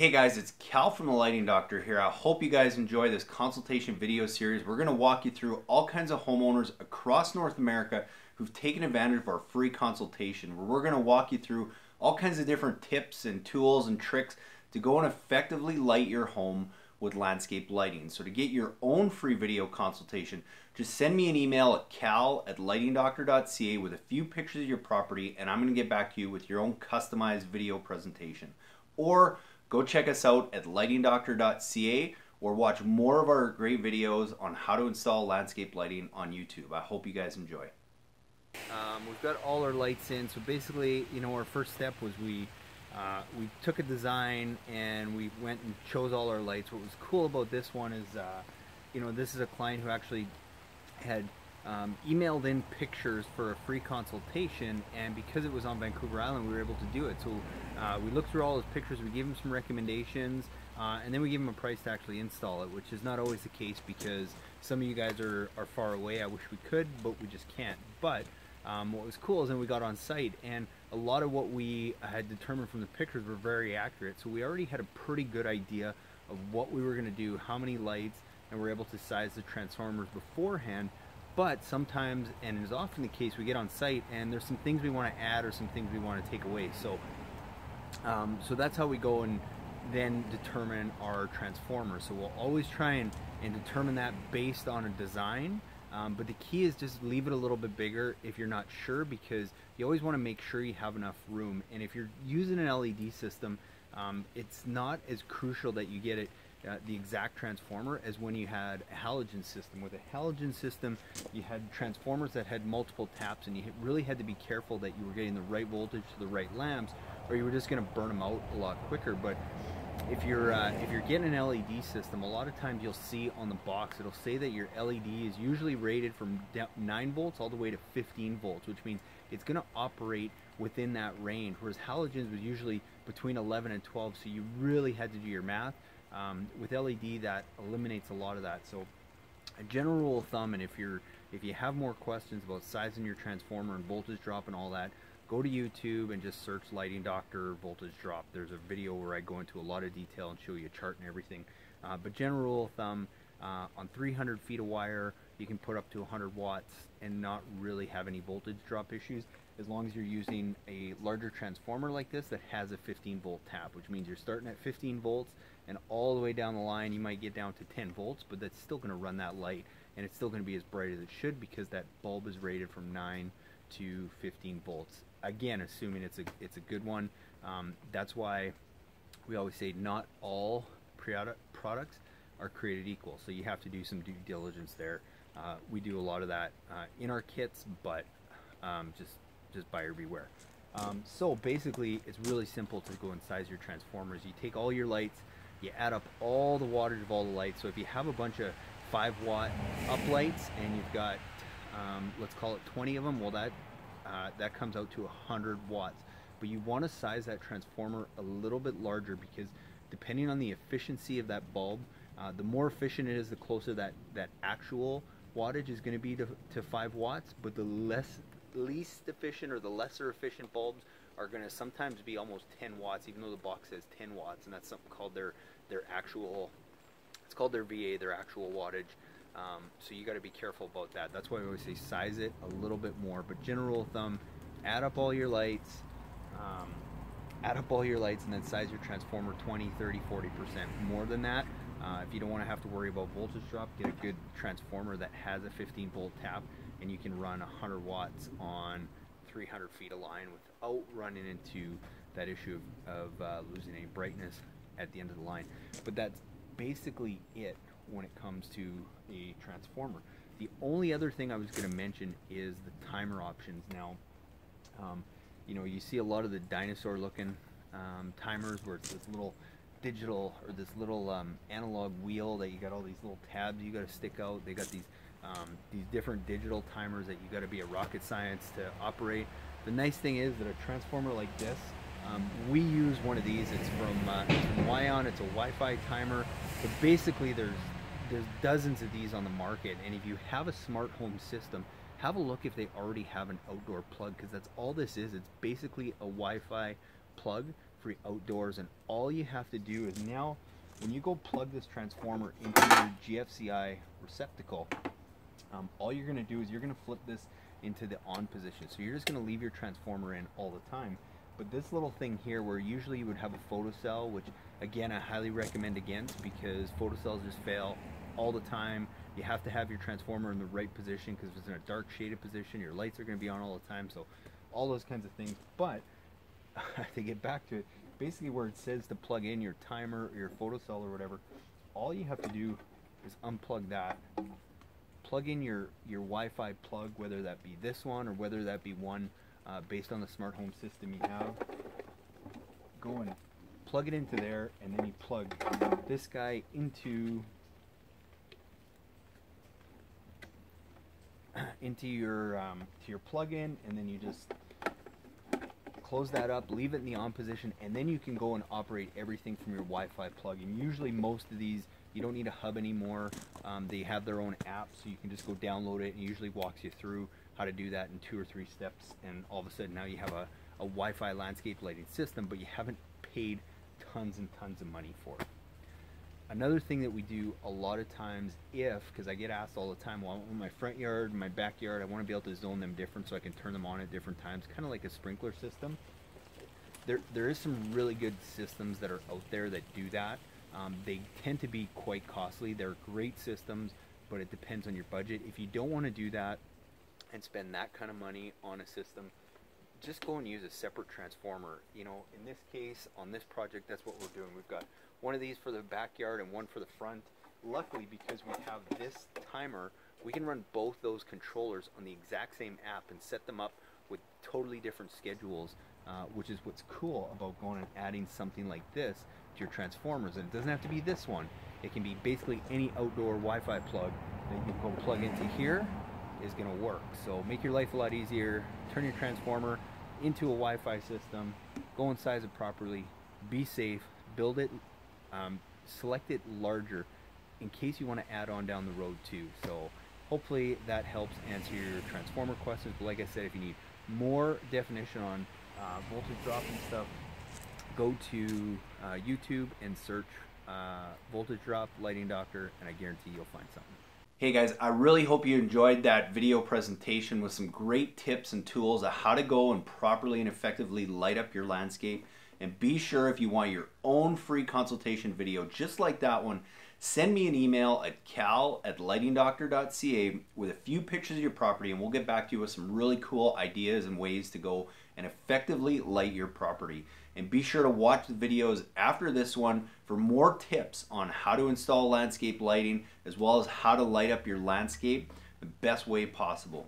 Hey guys, it's Cal from the Lighting Doctor here. I hope you guys enjoy this consultation video series. We're going to walk you through all kinds of homeowners across North America who've taken advantage of our free consultation where we're going to walk you through all kinds of different tips and tools and tricks to go and effectively light your home with landscape lighting. So to get your own free video consultation, just send me an email at cal at lightingdoctor.ca with a few pictures of your property and I'm going to get back to you with your own customized video presentation. Or Go check us out at lightingdoctor.ca or watch more of our great videos on how to install landscape lighting on YouTube. I hope you guys enjoy. Um, we've got all our lights in, so basically, you know, our first step was we uh, we took a design and we went and chose all our lights. What was cool about this one is, uh, you know, this is a client who actually had um, emailed in pictures for a free consultation, and because it was on Vancouver Island, we were able to do it. So uh, we looked through all his pictures, we gave him some recommendations, uh, and then we gave him a price to actually install it, which is not always the case because some of you guys are, are far away. I wish we could, but we just can't. But um, what was cool is then we got on site, and a lot of what we had determined from the pictures were very accurate. So we already had a pretty good idea of what we were going to do, how many lights, and we we're able to size the transformers beforehand but sometimes, and is often the case, we get on site and there's some things we want to add or some things we want to take away. So, um, so that's how we go and then determine our transformer. So we'll always try and, and determine that based on a design. Um, but the key is just leave it a little bit bigger if you're not sure because you always want to make sure you have enough room. And if you're using an LED system, um, it's not as crucial that you get it uh, the exact transformer as when you had a halogen system. With a halogen system, you had transformers that had multiple taps, and you really had to be careful that you were getting the right voltage to the right lamps, or you were just going to burn them out a lot quicker. But if you're uh, if you're getting an LED system, a lot of times you'll see on the box it'll say that your LED is usually rated from 9 volts all the way to 15 volts, which means it's going to operate within that range. Whereas halogens was usually between 11 and 12, so you really had to do your math. Um, with LED, that eliminates a lot of that. So a general rule of thumb, and if you're if you have more questions about sizing your transformer and voltage drop and all that, go to YouTube and just search Lighting Doctor voltage drop. There's a video where I go into a lot of detail and show you a chart and everything. Uh, but general rule of thumb, uh, on 300 feet of wire, you can put up to 100 watts and not really have any voltage drop issues as long as you're using a larger transformer like this that has a 15 volt tap, which means you're starting at 15 volts and all the way down the line you might get down to 10 volts, but that's still going to run that light and it's still going to be as bright as it should because that bulb is rated from 9 to 15 volts. Again, assuming it's a it's a good one. Um, that's why we always say not all products are created equal. So you have to do some due diligence there. Uh, we do a lot of that uh, in our kits, but um, just just buyer beware. Um, so basically, it's really simple to go and size your transformers. You take all your lights, you add up all the wattage of all the lights. So if you have a bunch of 5 watt up lights and you've got, um, let's call it 20 of them, well that, uh, that comes out to 100 watts. But you want to size that transformer a little bit larger because depending on the efficiency of that bulb, uh, the more efficient it is, the closer that, that actual wattage is going to be to, to 5 watts, but the less least efficient or the lesser efficient bulbs are going to sometimes be almost 10 watts, even though the box says 10 watts, and that's something called their their actual. It's called their VA, their actual wattage. Um, so you got to be careful about that. That's why we always say size it a little bit more. But general thumb, add up all your lights, um, add up all your lights, and then size your transformer 20, 30, 40 percent more than that. Uh, if you don't want to have to worry about voltage drop, get a good transformer that has a 15 volt tap, and you can run 100 watts on 300 feet of line without running into that issue of, of uh, losing any brightness at the end of the line. But that's basically it when it comes to a transformer. The only other thing I was going to mention is the timer options. Now, um, you know, you see a lot of the dinosaur looking um, timers where it's this little digital or this little um, analog wheel that you got all these little tabs you got to stick out. They got these um, these different digital timers that you got to be a rocket science to operate. The nice thing is that a transformer like this, um, we use one of these. It's from uh, it's from Wion. It's a Wi-Fi timer. But basically, there's there's dozens of these on the market. And if you have a smart home system, have a look if they already have an outdoor plug because that's all this is. It's basically a Wi-Fi plug free outdoors. And all you have to do is now, when you go plug this transformer into your GFCI receptacle, um, all you're going to do is you're to flip this into the on position. So you're just going to leave your transformer in all the time. But this little thing here where usually you would have a photocell, which again I highly recommend against because photocells just fail all the time. You have to have your transformer in the right position because if it's in a dark shaded position, your lights are going to be on all the time. So all those kinds of things. But to get back to it, basically where it says to plug in your timer or your photocell or whatever, all you have to do is unplug that plug in your, your Wi-Fi plug, whether that be this one or whether that be one uh, based on the smart home system you have. Go and plug it into there, and then you plug this guy into into your um, to your plug-in, and then you just close that up, leave it in the on position, and then you can go and operate everything from your Wi-Fi plug-in. Usually, most of these you don't need a hub anymore. Um, they have their own app, so you can just go download it, and usually walks you through how to do that in two or three steps. And all of a sudden, now you have a, a Wi-Fi landscape lighting system, but you haven't paid tons and tons of money for it. Another thing that we do a lot of times, if because I get asked all the time, well, my front yard, my backyard, I want to be able to zone them different so I can turn them on at different times, kind of like a sprinkler system. There, there is some really good systems that are out there that do that. Um, they tend to be quite costly. They're great systems, but it depends on your budget. If you don't want to do that and spend that kind of money on a system, just go and use a separate transformer. You know, in this case, on this project, that's what we're doing. We've got one of these for the backyard and one for the front. Luckily, because we have this timer, we can run both those controllers on the exact same app and set them up with totally different schedules, uh, which is what's cool about going and adding something like this your transformers. And it doesn't have to be this one. It can be basically any outdoor Wi-Fi plug that you go plug into here is going to work. So make your life a lot easier. Turn your transformer into a Wi-Fi system. Go and size it properly. Be safe. Build it. Um, select it larger in case you want to add on down the road too. So hopefully that helps answer your transformer questions. But like I said, if you need more definition on uh, voltage drop and stuff, go to uh, YouTube and search uh, voltage drop lighting doctor, and I guarantee you'll find something. Hey guys, I really hope you enjoyed that video presentation with some great tips and tools of how to go and properly and effectively light up your landscape. And be sure if you want your own free consultation video just like that one, send me an email at cal at lightingdoctor.ca with a few pictures of your property and we'll get back to you with some really cool ideas and ways to go and effectively light your property. And be sure to watch the videos after this one for more tips on how to install landscape lighting as well as how to light up your landscape the best way possible.